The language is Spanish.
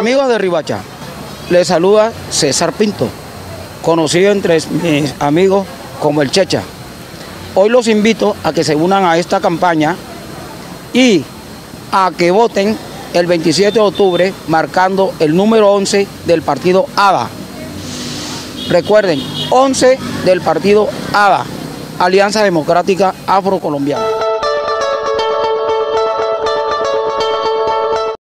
Amigos de Ribacha, les saluda César Pinto, conocido entre mis amigos como el Checha. Hoy los invito a que se unan a esta campaña y a que voten el 27 de octubre marcando el número 11 del partido ABA. Recuerden, 11 del partido ABA, Alianza Democrática Afrocolombiana.